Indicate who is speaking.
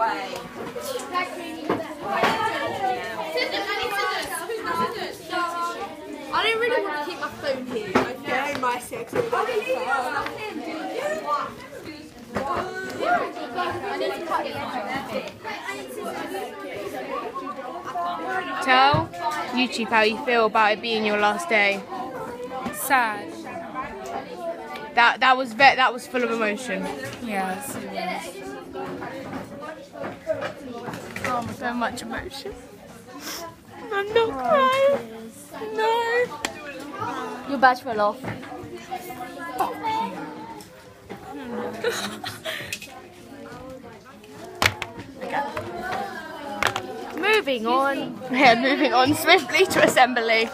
Speaker 1: I don't really want to keep my phone here. Okay, my sex.
Speaker 2: Oh, Tell YouTube how you feel about it being your last day.
Speaker 3: Sad.
Speaker 2: That that was that was full of emotion.
Speaker 3: Yes. Oh, so much emotion.
Speaker 2: I'm not crying. No.
Speaker 1: Your badge fell off.
Speaker 2: Moving on. Yeah, moving on swiftly to assembly.